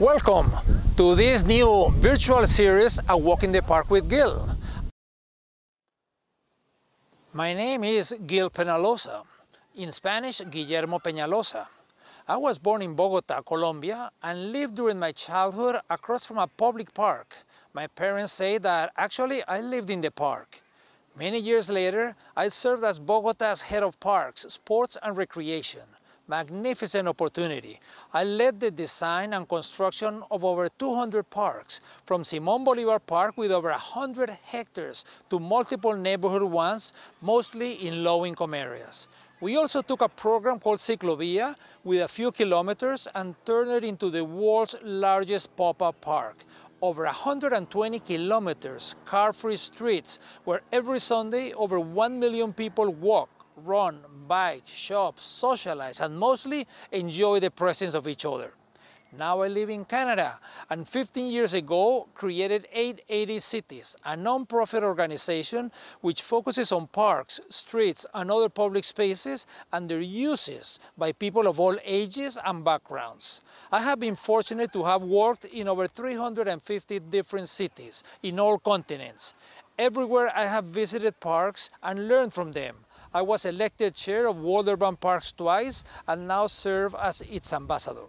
Welcome to this new virtual series, A Walk in the Park with Gil. My name is Gil Penalosa, in Spanish, Guillermo Peñalosa. I was born in Bogota, Colombia, and lived during my childhood across from a public park. My parents say that actually I lived in the park. Many years later, I served as Bogota's head of parks, sports and recreation magnificent opportunity. I led the design and construction of over 200 parks, from Simon Bolivar Park with over 100 hectares to multiple neighborhood ones, mostly in low-income areas. We also took a program called Ciclovia with a few kilometers and turned it into the world's largest pop-up park. Over 120 kilometers, car-free streets, where every Sunday over 1 million people walk, run, bike, shop, socialize, and mostly enjoy the presence of each other. Now I live in Canada and 15 years ago created 8 80 Cities, a non-profit organization which focuses on parks, streets and other public spaces and their uses by people of all ages and backgrounds. I have been fortunate to have worked in over 350 different cities in all continents. Everywhere I have visited parks and learned from them I was elected chair of World Parks twice and now serve as its ambassador.